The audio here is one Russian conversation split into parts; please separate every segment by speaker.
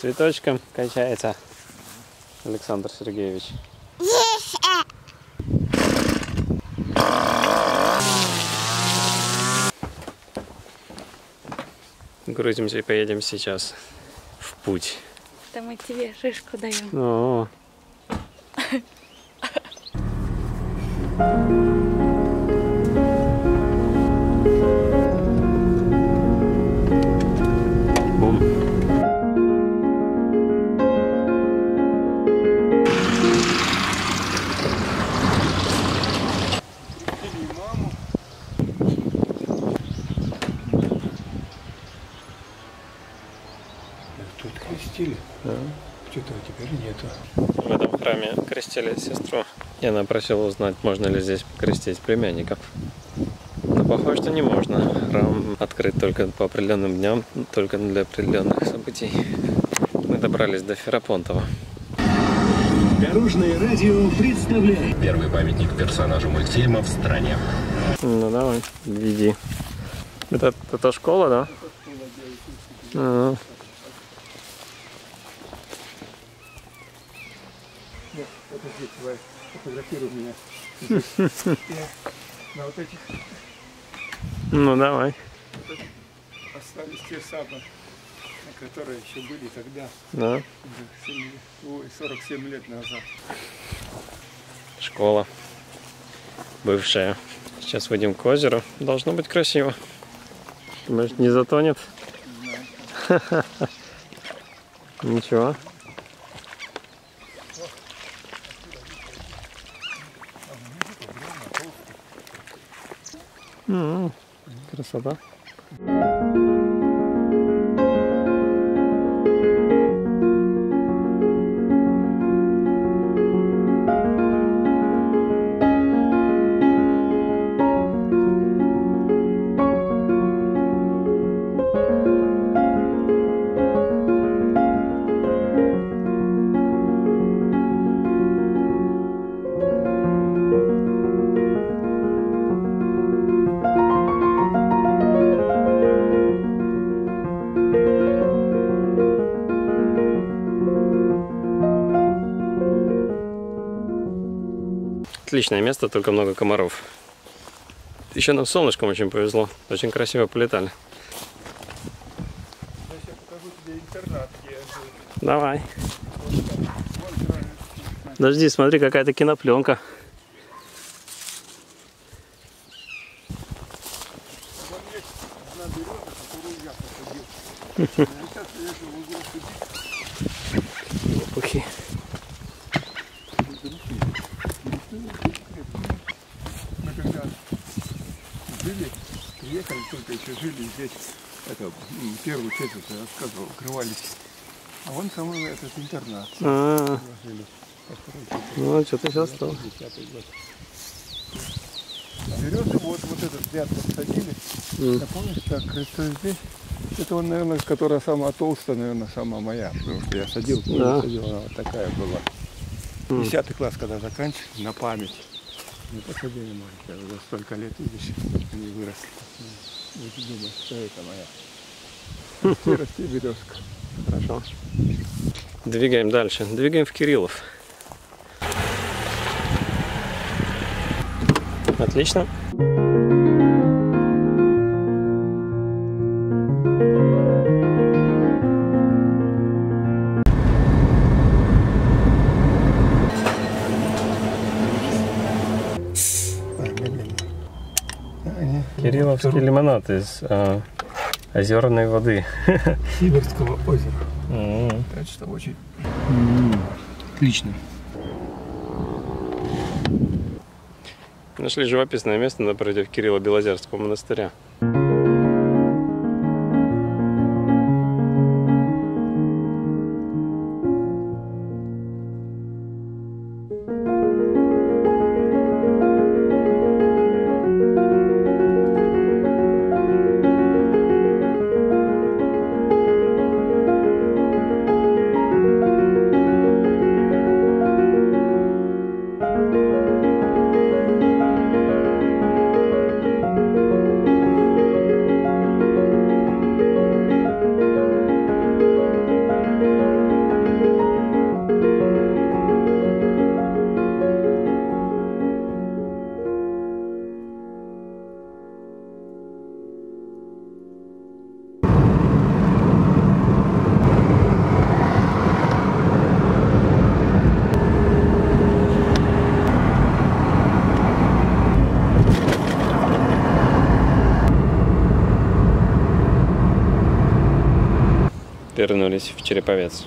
Speaker 1: Цветочком качается Александр Сергеевич. Грузимся и поедем сейчас в путь.
Speaker 2: Это мы тебе шишку даем.
Speaker 1: О, бум.
Speaker 3: крестили.
Speaker 1: Да.
Speaker 3: Что-то теперь нету.
Speaker 1: В этом храме крестили сестру. И она просила узнать, можно ли здесь крестить племянников. Но похоже, что не можно. Храм открыт только по определенным дням, только для определенных событий. Мы добрались до Ферапонтова.
Speaker 4: Дорожное радио представляет
Speaker 5: Первый памятник персонажу мультфильма в стране.
Speaker 1: Ну давай, веди. Это, это школа, да? А,
Speaker 3: Вот здесь фотографируй меня. На вот этих
Speaker 1: ну давай.
Speaker 3: остались те сапы, которые еще были тогда,
Speaker 1: Да.
Speaker 3: 7 ой, 47 лет назад.
Speaker 1: Школа. Бывшая. Сейчас выйдем к озеру. Должно быть красиво. Может, не затонет? Ничего. No, krasota. Отличное место, только много комаров. Еще нам солнышком очень повезло. Очень красиво полетали.
Speaker 3: Я покажу тебе интернат, где я жил.
Speaker 1: Давай. Подожди, смотри, какая-то кинопленка.
Speaker 3: Вон есть одна береза, которую я посадил. А сейчас я же могу рассудить.
Speaker 1: Лопухи.
Speaker 3: Мы когда жили, приехали, только еще жили здесь, это, первую вот я рассказывал, укрывались. А вон самый этот интернат.
Speaker 1: А,
Speaker 3: второй части.
Speaker 1: ну что ты сейчас стал?
Speaker 3: 50-й год. Березы вот, вот этот ряд посадили.
Speaker 1: М.
Speaker 3: Я помню, так, это здесь. Это он, наверное, которая самая толстая, наверное, самая моя. Потому что я садил,
Speaker 1: Да.
Speaker 3: садил, она вот такая была.
Speaker 1: М.
Speaker 3: Десятый класс, когда заканчивал, на память. Не посадили маленькая, уже столько лет, видишь, они выросли. Ну, ты думаешь, что это моя. Расти, расти, березка.
Speaker 1: Хорошо. Двигаем дальше. Двигаем в Кириллов. Отлично.
Speaker 3: А,
Speaker 1: Кирилловский лимонад из а, озерной воды.
Speaker 3: Сибирского озера. Так что очень
Speaker 1: Отлично. Нашли живописное место напротив Кирилла Белозерского монастыря. Вернулись в Череповец.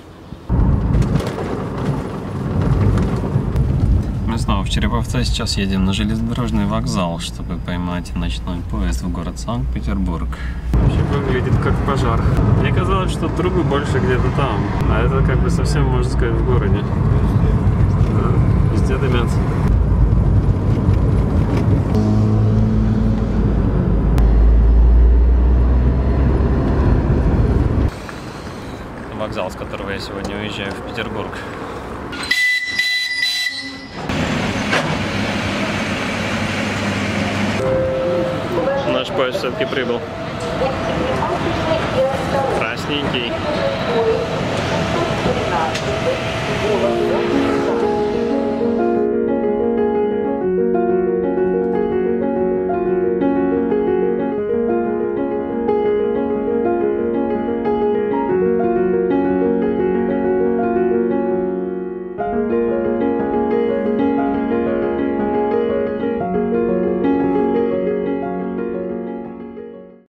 Speaker 1: Мы снова в Череповце. Сейчас едем на железнодорожный вокзал, чтобы поймать ночной поезд в город Санкт-Петербург. Вообще выглядит как пожар. Мне казалось, что трубы больше где-то там, а это как бы совсем, можно сказать, в городе. Да, Везде дымят. Которого я сегодня уезжаю в Петербург. Наш поезд все-таки прибыл. Красненький.